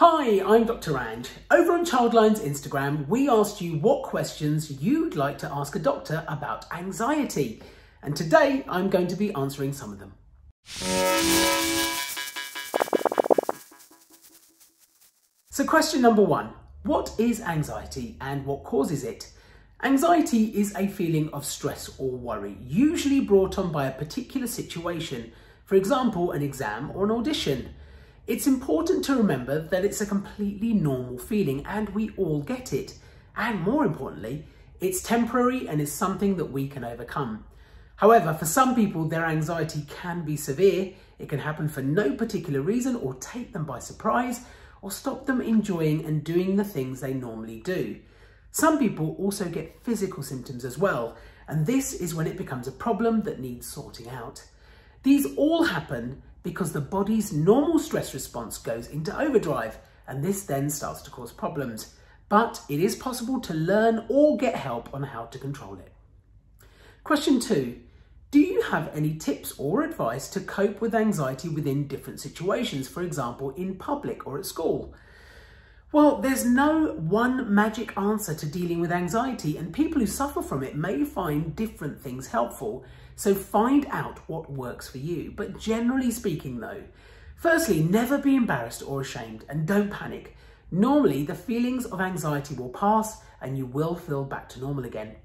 Hi, I'm Dr. Ranj. Over on Childline's Instagram, we asked you what questions you'd like to ask a doctor about anxiety. And today I'm going to be answering some of them. So question number one, what is anxiety and what causes it? Anxiety is a feeling of stress or worry, usually brought on by a particular situation, for example, an exam or an audition. It's important to remember that it's a completely normal feeling and we all get it. And more importantly, it's temporary and is something that we can overcome. However, for some people, their anxiety can be severe. It can happen for no particular reason or take them by surprise or stop them enjoying and doing the things they normally do. Some people also get physical symptoms as well, and this is when it becomes a problem that needs sorting out. These all happen because the body's normal stress response goes into overdrive and this then starts to cause problems. But it is possible to learn or get help on how to control it. Question two, do you have any tips or advice to cope with anxiety within different situations, for example, in public or at school? Well, there's no one magic answer to dealing with anxiety and people who suffer from it may find different things helpful. So find out what works for you. But generally speaking though, firstly, never be embarrassed or ashamed and don't panic. Normally, the feelings of anxiety will pass and you will feel back to normal again.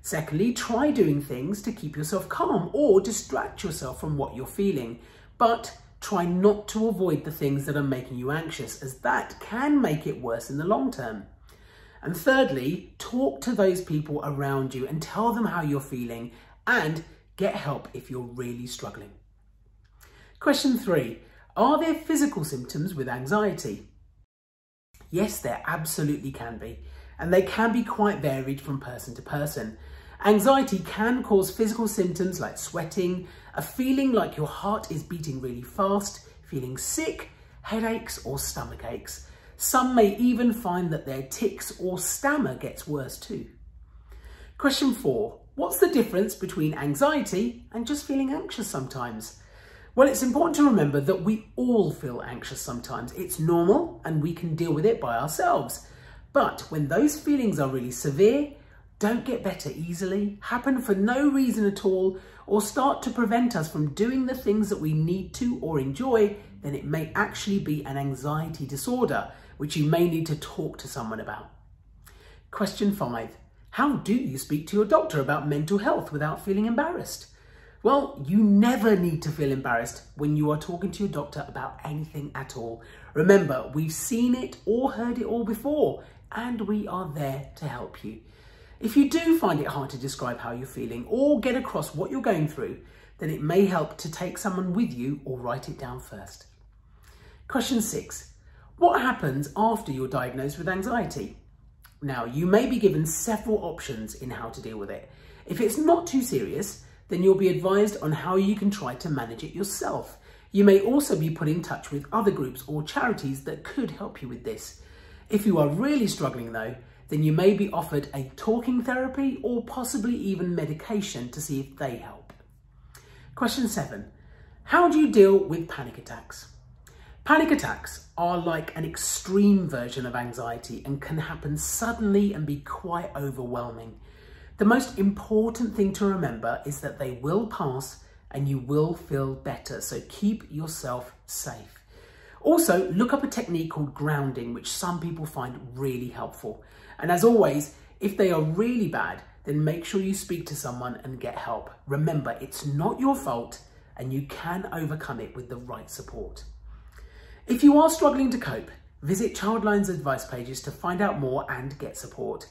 Secondly, try doing things to keep yourself calm or distract yourself from what you're feeling. But try not to avoid the things that are making you anxious as that can make it worse in the long term. And thirdly, talk to those people around you and tell them how you're feeling and get help if you're really struggling. Question three, are there physical symptoms with anxiety? Yes, there absolutely can be, and they can be quite varied from person to person. Anxiety can cause physical symptoms like sweating, a feeling like your heart is beating really fast, feeling sick, headaches or stomach aches. Some may even find that their tics or stammer gets worse too. Question four, what's the difference between anxiety and just feeling anxious sometimes? Well, it's important to remember that we all feel anxious sometimes. It's normal and we can deal with it by ourselves. But when those feelings are really severe, don't get better easily, happen for no reason at all, or start to prevent us from doing the things that we need to or enjoy, then it may actually be an anxiety disorder, which you may need to talk to someone about. Question five, how do you speak to your doctor about mental health without feeling embarrassed? Well, you never need to feel embarrassed when you are talking to your doctor about anything at all. Remember, we've seen it or heard it all before, and we are there to help you. If you do find it hard to describe how you're feeling or get across what you're going through, then it may help to take someone with you or write it down first. Question six, what happens after you're diagnosed with anxiety? Now, you may be given several options in how to deal with it. If it's not too serious, then you'll be advised on how you can try to manage it yourself. You may also be put in touch with other groups or charities that could help you with this. If you are really struggling though, then you may be offered a talking therapy or possibly even medication to see if they help. Question seven, how do you deal with panic attacks? Panic attacks are like an extreme version of anxiety and can happen suddenly and be quite overwhelming. The most important thing to remember is that they will pass and you will feel better, so keep yourself safe. Also, look up a technique called grounding, which some people find really helpful. And as always, if they are really bad, then make sure you speak to someone and get help. Remember, it's not your fault and you can overcome it with the right support. If you are struggling to cope, visit Childline's advice pages to find out more and get support.